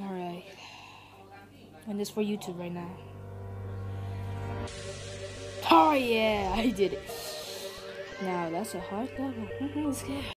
Alright. And this for YouTube right now. Oh yeah, I did it. Now that's a hard level. Let's get